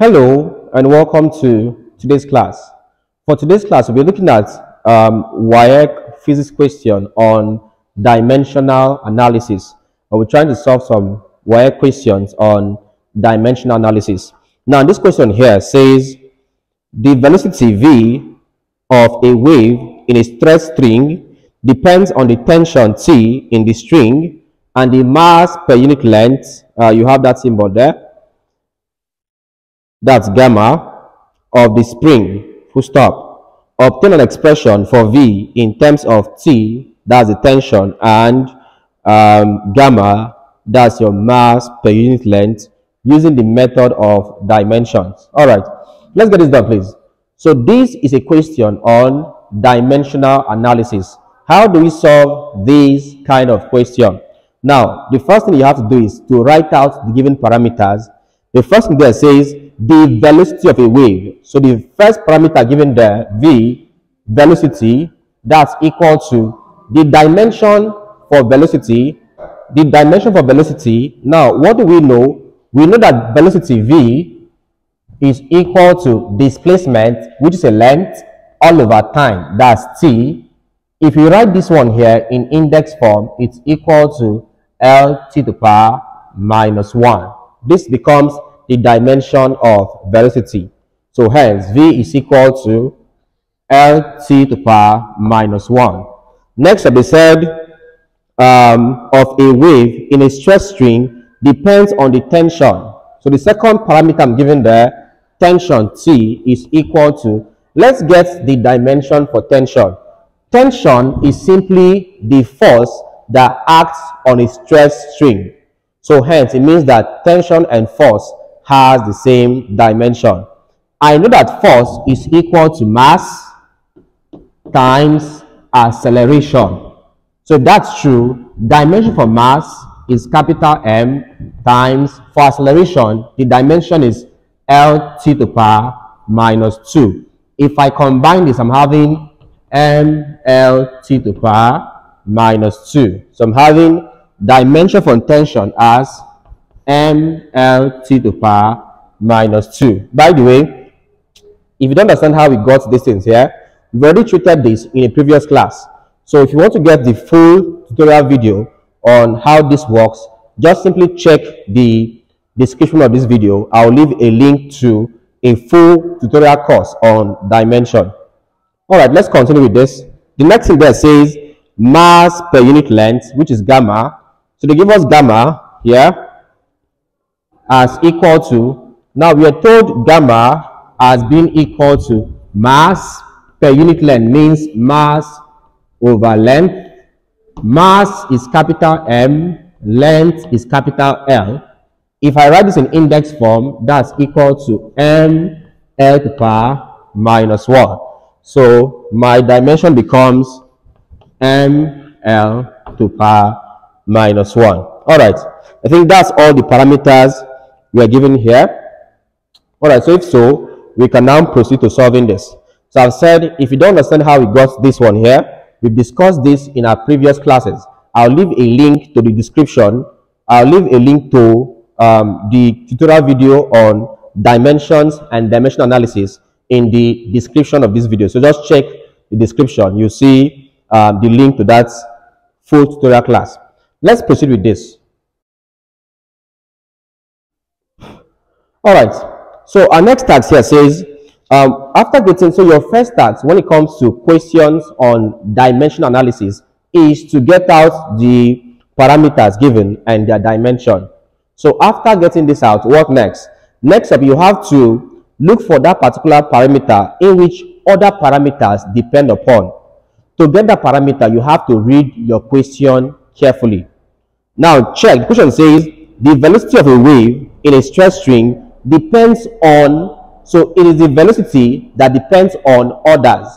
Hello and welcome to today's class. For today's class, we'll be looking at um, WAEC physics question on dimensional analysis. we're trying to solve some WAEC questions on dimensional analysis. Now, this question here says the velocity v of a wave in a stress string depends on the tension T in the string and the mass per unit length. Uh, you have that symbol there that's gamma, of the spring, full stop. Obtain an expression for V in terms of T, that's the tension, and um, gamma, that's your mass per unit length, using the method of dimensions. All right, let's get this done, please. So this is a question on dimensional analysis. How do we solve this kind of question? Now, the first thing you have to do is to write out the given parameters. The first thing there says the velocity of a wave. So the first parameter given there, v, velocity, that's equal to the dimension for velocity. The dimension for velocity, now what do we know? We know that velocity v is equal to displacement, which is a length, all over time, that's t. If you write this one here in index form, it's equal to L t to the power minus 1. This becomes the dimension of velocity. So hence, v is equal to lt to the power minus 1. Next up, they said um, of a wave in a stress string depends on the tension. So the second parameter I'm given there, tension T is equal to, let's get the dimension for tension. Tension is simply the force that acts on a stress string. So hence, it means that tension and force has the same dimension. I know that force is equal to mass times acceleration. So if that's true, dimension for mass is capital M times for acceleration, the dimension is L t to the power minus 2. If I combine this, I'm having M L t to the power minus 2. So I'm having dimension for tension as mlt to power minus 2. By the way, if you don't understand how we got these things here, we've already treated this in a previous class. So if you want to get the full tutorial video on how this works, just simply check the description of this video. I'll leave a link to a full tutorial course on dimension. All right, let's continue with this. The next thing there says mass per unit length, which is gamma. So they give us gamma here as equal to, now we are told gamma as being equal to mass per unit length means mass over length. Mass is capital M, length is capital L. If I write this in index form, that's equal to m L to power minus 1. So my dimension becomes m L to power minus 1. All right. I think that's all the parameters we are given here. All right, so if so, we can now proceed to solving this. So I've said, if you don't understand how we got this one here, we've discussed this in our previous classes. I'll leave a link to the description. I'll leave a link to um, the tutorial video on dimensions and dimension analysis in the description of this video. So just check the description. You see um, the link to that full tutorial class. Let's proceed with this. All right. So our next task here says, um, after getting, so your first task when it comes to questions on dimension analysis is to get out the parameters given and their dimension. So after getting this out, what next? Next up, you have to look for that particular parameter in which other parameters depend upon. To get that parameter, you have to read your question carefully. Now check, the question says, the velocity of a wave in a stress string depends on, so it is the velocity that depends on others.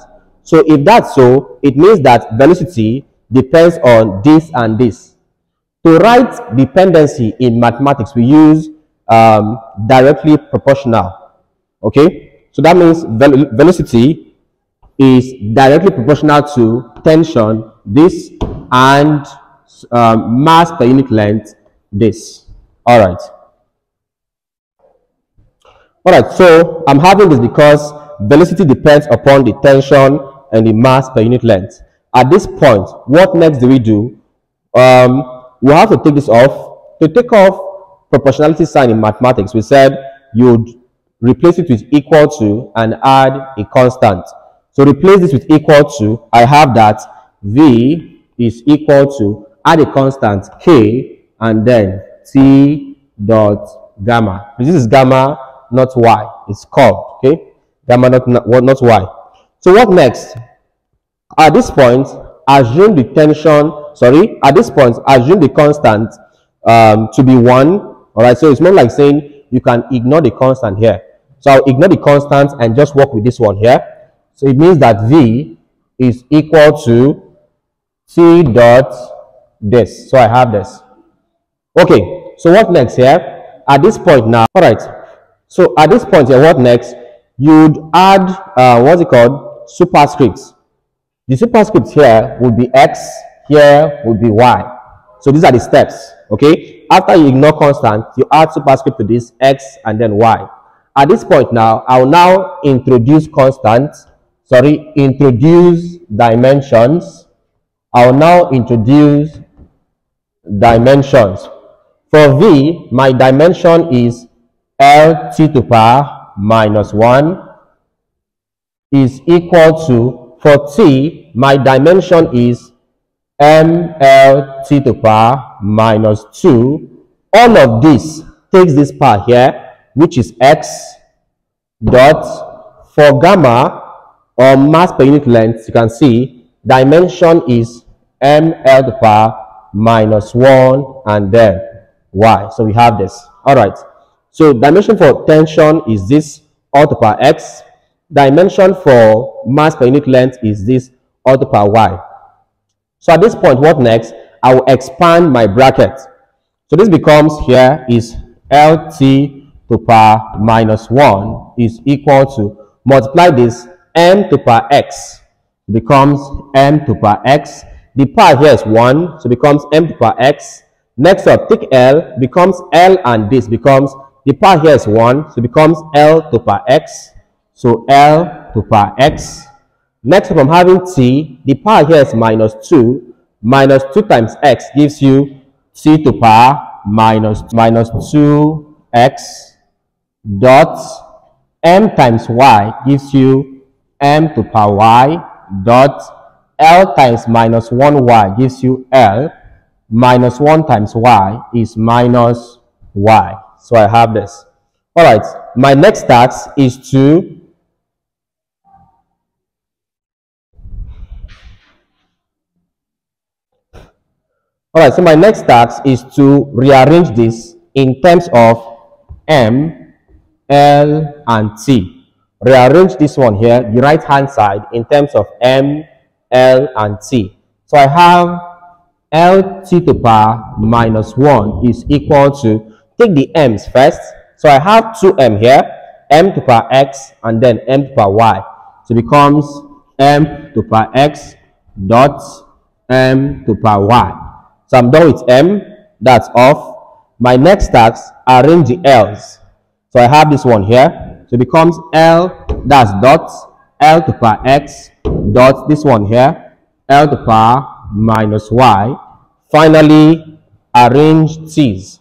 So if that's so, it means that velocity depends on this and this. To write dependency in mathematics, we use um, directly proportional. Okay, so that means vel velocity is directly proportional to tension, this, and um, mass per unit length, this. All right. All right, so I'm having this because velocity depends upon the tension and the mass per unit length. At this point, what next do we do? Um, we have to take this off. To take off proportionality sign in mathematics, we said you'd replace it with equal to and add a constant. So replace this with equal to, I have that V is equal to, add a constant K and then T dot gamma. This is gamma, not Y. It's called, okay? Gamma, not, not, not Y. So what next? At this point, assume the tension, sorry, at this point, assume the constant um, to be 1. All right, so it's more like saying you can ignore the constant here. So I'll ignore the constant and just work with this one here. So it means that V is equal to T dot this. So I have this. Okay, so what next here? At this point now, all right. So at this point here, what next? You'd add, uh, what's it called? Superscripts. The superscript here would be x, here would be y. So these are the steps, okay? After you ignore constant, you add superscript to this x and then y. At this point now, I will now introduce constant, sorry, introduce dimensions. I will now introduce dimensions. For v, my dimension is L t to power minus 1 is equal to, for t, my dimension is ml t to power minus 2. All of this takes this part here which is x dot for gamma or mass per unit length. You can see dimension is ml to power minus 1 and then y. So we have this. All right so dimension for tension is this all to power x. Dimension for mass per unit length is this all to power y. So at this point what next? I will expand my bracket. So this becomes here is lt to power minus 1 is equal to multiply this m to power x. Becomes m to power x. The power here is 1 so becomes m to power x. Next up take l becomes l and this becomes the power here is 1 so it becomes l to power x. So l to power x. Next i'm having t. The power here is minus 2 minus 2 times x gives you t to power minus minus 2x dot m times y gives you m to power y dot l times minus 1y gives you l. Minus 1 times y is minus y. So I have this. All right, my next task is to All right, so my next task is to rearrange this in terms of m L, and T. Rearrange this one here, the right hand side, in terms of M, L, and T. So I have L T to power minus 1 is equal to, take the M's first. So I have 2M here, M to power X, and then M to power Y. So it becomes M to power X dot M to power Y. So I'm done with M, that's off. My next task, arrange the L's. So I have this one here. So it becomes L, that's dot, L to power X, dot, this one here, L to power minus Y. Finally, arrange T's.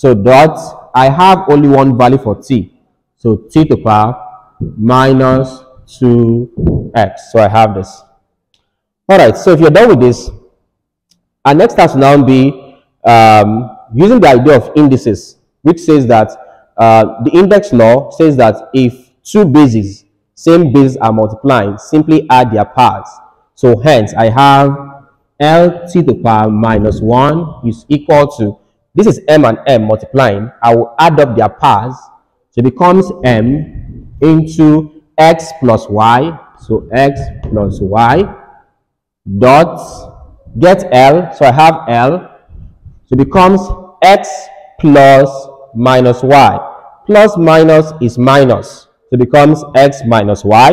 So that I have only one value for T. So T to the power minus 2X. So I have this. All right, so if you're done with this, our next task will now be um, using the idea of indices, which says that uh, the index law says that if two bases, same bases are multiplying, simply add their powers. So hence, I have L t to the power minus 1 is equal to, this is m and m multiplying. I will add up their powers. So it becomes m into x plus y. So x plus y dot get L. So I have L. So it becomes x plus minus y plus minus is minus. So it becomes x minus y.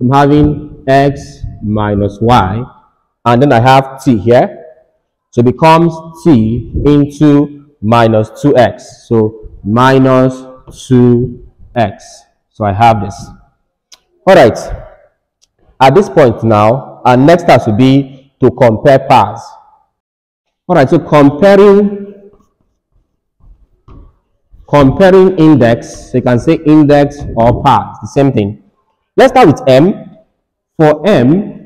I'm having x minus y. And then I have t here. So it becomes t into minus 2x. So minus 2 x. So I have this. All right. At this point now, our next task will be to compare pairs. All right, so comparing comparing index, so you can say index or pairs, the same thing. Let's start with m. For m,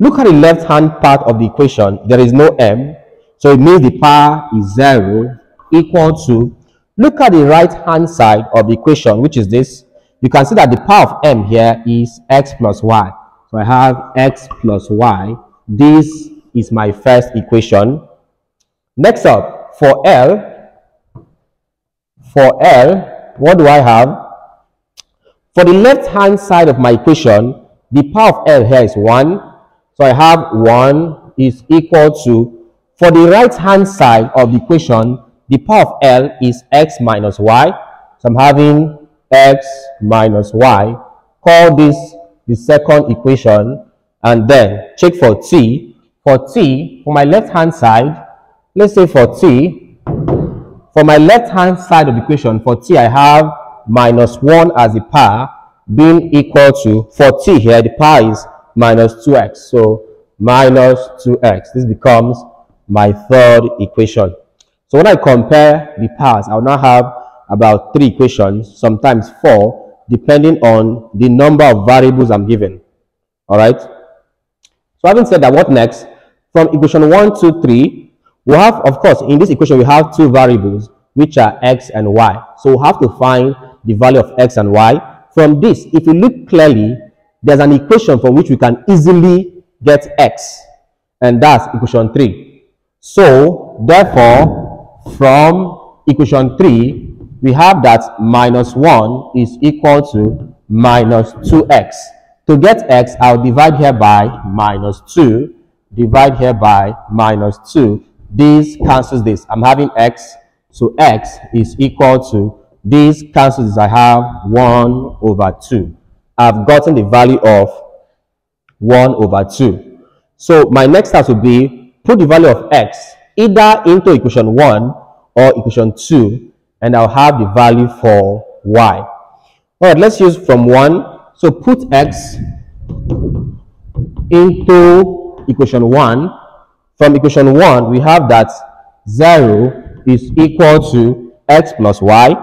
look at the left-hand part of the equation. There is no m, so it means the power is 0 equal to, look at the right-hand side of the equation, which is this. You can see that the power of m here is x plus y. So I have x plus y. This is my first equation. Next up, for L, for L, what do I have? For the left-hand side of my equation, the power of L here is 1. So I have 1 is equal to, for the right-hand side of the equation, the power of L is x minus y. So I'm having x minus y. Call this the second equation. And then check for t. For t, for my left-hand side, let's say for t, for my left-hand side of the equation, for t, I have minus 1 as the power being equal to, for t here, the power is minus 2x. So minus 2x. This becomes my third equation. So when I compare the powers, I'll now have about three equations, sometimes four, depending on the number of variables I'm given. All right. So having said that, what next? From equation 1, 2, 3, we have, of course, in this equation, we have two variables, which are x and y. So we have to find the value of x and y. From this, if you look clearly, there's an equation from which we can easily get x, and that's equation 3. So, therefore, from equation 3, we have that minus 1 is equal to minus 2x. To get x, I'll divide here by minus 2, divide here by minus 2. This cancels this. I'm having x, so x is equal to this cancels I have 1 over 2. I've gotten the value of 1 over 2. So my next task will be put the value of x either into equation 1 or equation 2 and I'll have the value for y. All right, let's use from 1. So put x into equation 1. From equation 1, we have that 0 is equal to x plus y.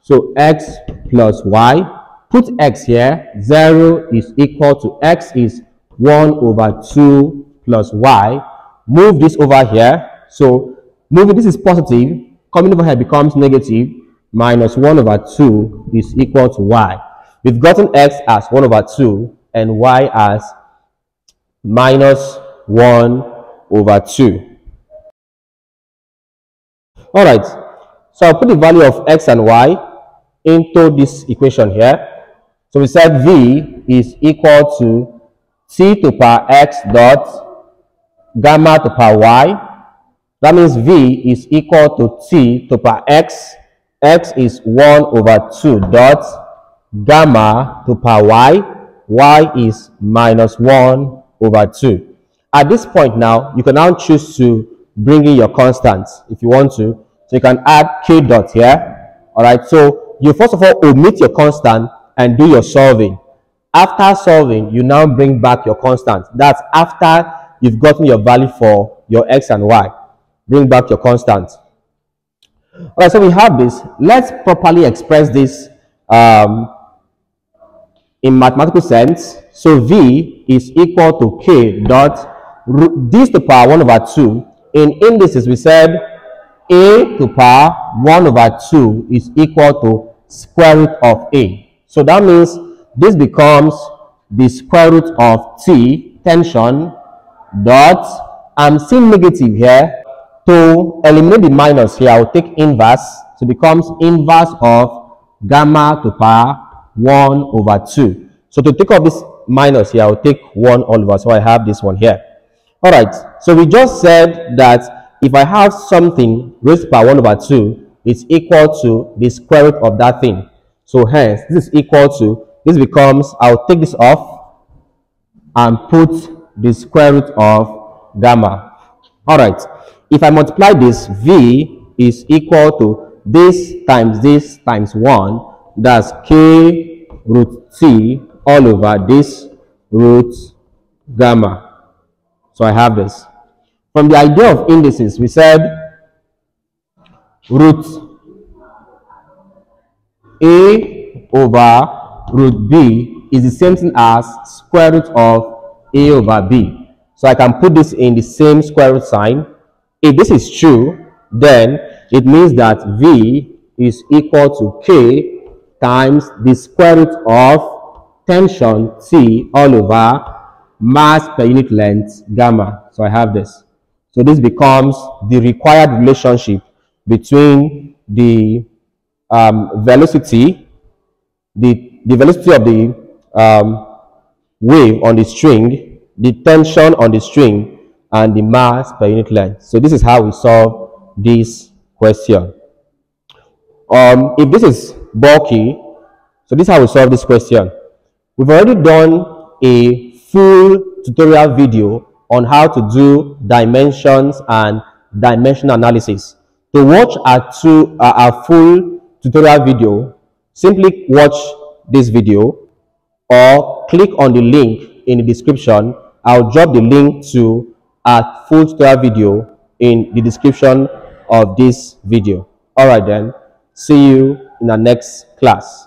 So x plus y. Put x here. 0 is equal to x is 1 over 2 plus y. Move this over here. So moving this is positive. Coming over here becomes negative. Minus 1 over 2 is equal to y. We've gotten x as 1 over 2 and y as minus 1 over 2. All right, so I'll put the value of x and y into this equation here. So we said v is equal to t to power x dot gamma to power y. That means v is equal to t to power x. x is 1 over 2 dot gamma to power y. y is minus 1 over 2. At this point now, you can now choose to bring in your constants if you want to. So you can add k dot here. All right. So you first of all omit your constant and do your solving. After solving, you now bring back your constant. That's after you've gotten your value for your x and y. Bring back your constant. All right. So we have this. Let's properly express this um, in mathematical sense. So v is equal to k dot this to the power 1 over 2. In indices, we said a to the power 1 over 2 is equal to square root of a. So that means this becomes the square root of t tension dot I'm seeing negative here. To eliminate the minus here, I'll take inverse. So becomes inverse of gamma to power 1 over 2. So to take off this minus here, I'll take 1 all over. So I have this one here. All right. So we just said that if I have something raised by 1 over 2, it's equal to the square root of that thing. So hence, this is equal to, this becomes, I'll take this off and put the square root of gamma. All right. If I multiply this, V is equal to this times this times 1, that's k root t all over this root gamma. So I have this. From the idea of indices, we said root a over root b is the same thing as square root of a over b. So I can put this in the same square root sign. If this is true, then it means that v is equal to k times the square root of tension T all over mass per unit length gamma. So I have this. So this becomes the required relationship between the um, velocity, the, the velocity of the um, wave on the string, the tension on the string, and the mass per unit length. So this is how we solve this question. Um, if this is bulky, so this is how we solve this question. We've already done a full tutorial video on how to do dimensions and dimensional analysis. To watch our, two, uh, our full tutorial video, simply watch this video or click on the link in the description. I'll drop the link to our full tutorial video in the description of this video. Alright then, see you in the next class.